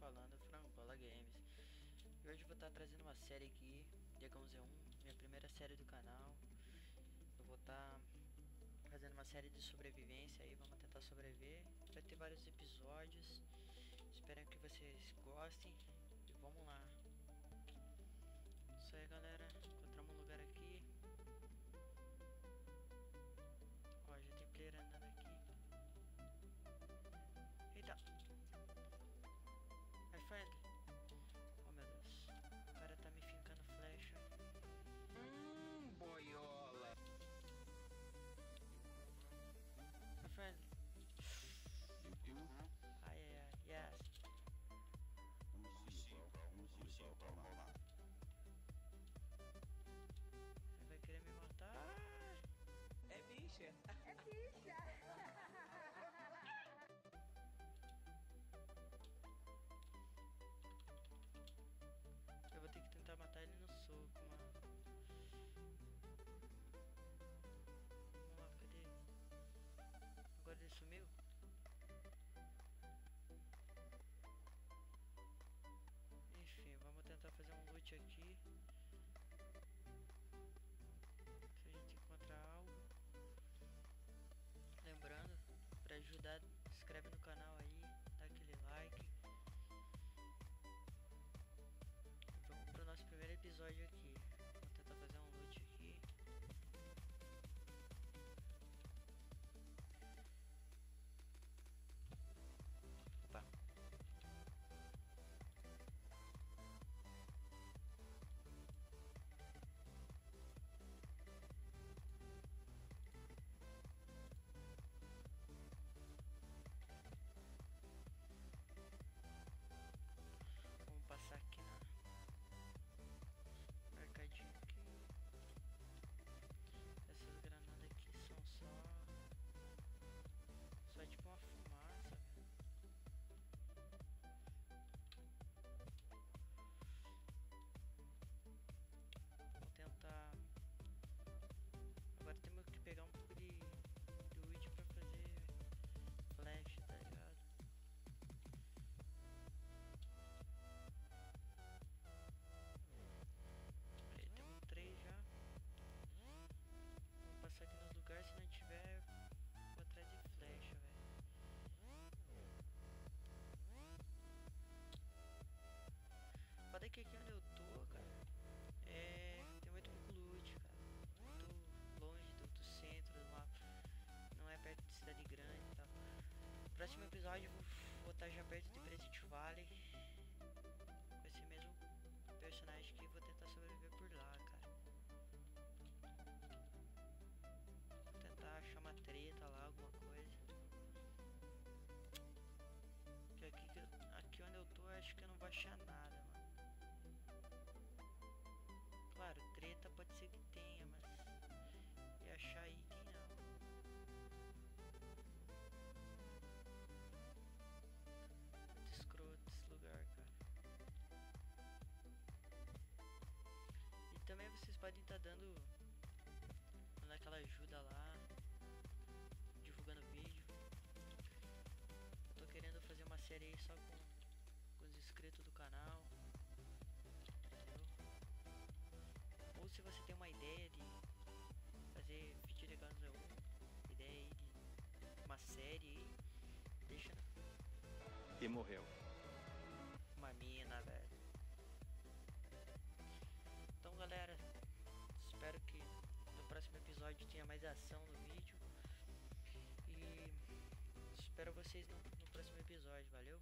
falando Frangola Games. E hoje vou estar trazendo uma série aqui Diagão Z1, minha primeira série do canal. Eu vou estar fazendo uma série de sobrevivência aí, vamos tentar sobreviver. Vai ter vários episódios Espero que vocês gostem. E vamos lá. Isso aí galera, encontramos um lugar aqui. Friendly. Oh meu Deus. O cara tá me fincando flecha. Hum, boiola. É friendly. Ai ai ai. Yes. Aqui. Se a gente encontrar algo. Lembrando, para ajudar, se inscreve no canal aí, dá aquele like. Vamos pro nosso primeiro episódio aqui. Próximo episódio vou, estar já perto de Present Valley. Com esse mesmo personagem que vou tentar sobreviver dando, dando aquela ajuda lá, divulgando vídeo. Eu tô querendo fazer uma série aí só com, com os inscritos do canal. Entendeu? Ou se você tem uma ideia de fazer vídeo legal no Zé1, ideia aí de uma série aí, deixa E morreu. uma mina, velho. Episódio tenha mais ação no vídeo. E espero vocês no, no próximo episódio, valeu?